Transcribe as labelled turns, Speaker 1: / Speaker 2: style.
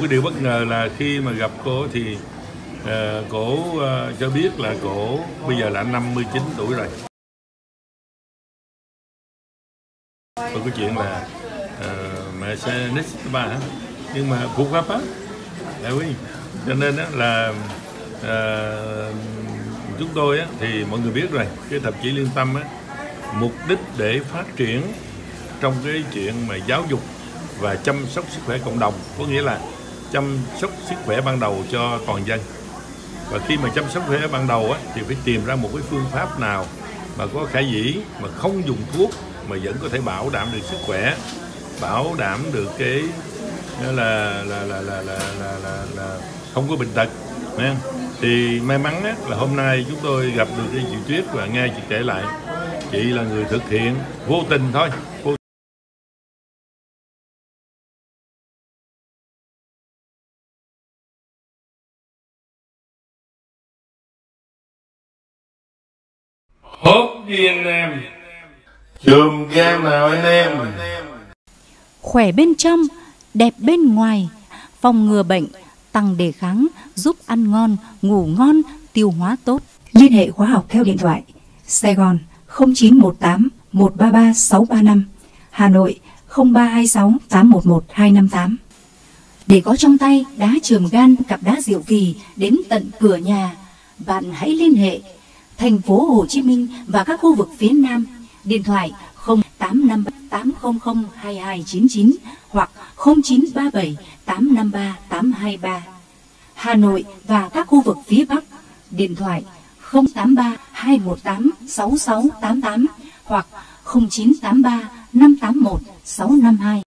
Speaker 1: cái điều bất ngờ là khi mà gặp cô thì uh, cổ uh, cho biết là cổ bây giờ là 59 tuổi rồi. Còn cái chuyện là uh, mẹ sẽ next ba nhưng mà cũng gấp á đấy quý cho nên đó là uh, chúng tôi á, thì mọi người biết rồi cái tạp chí liên tâm á, mục đích để phát triển trong cái chuyện mà giáo dục và chăm sóc sức khỏe cộng đồng có nghĩa là chăm sóc sức khỏe ban đầu cho toàn dân. Và khi mà chăm sóc sức khỏe ban đầu á, thì phải tìm ra một cái phương pháp nào mà có khả dĩ mà không dùng thuốc mà vẫn có thể bảo đảm được sức khỏe bảo đảm được cái là là là là là là, là, là không có bệnh tật nha thì may mắn á, là hôm nay chúng tôi gặp được cái chị Tuyết và nghe chị kể lại chị là người thực hiện vô tình thôi vô hốt đi anh em. Chùm gan nào anh em?
Speaker 2: Khỏe bên trong đẹp bên ngoài. Phòng ngừa bệnh tăng đề kháng giúp ăn ngon ngủ ngon tiêu hóa tốt.
Speaker 3: Liên hệ khóa học theo điện thoại. Sài Gòn 0918 133 635 Hà Nội 0326 811 258 Để có trong tay đá trường gan cặp đá diệu kỳ đến tận cửa nhà, bạn hãy liên hệ thành phố Hồ Chí Minh và các khu vực phía Nam. Điện thoại 085 800 2299 hoặc 0937 853 823. Hà Nội và các khu vực phía Bắc. Điện thoại 083 218 6688 hoặc 0983 581 652.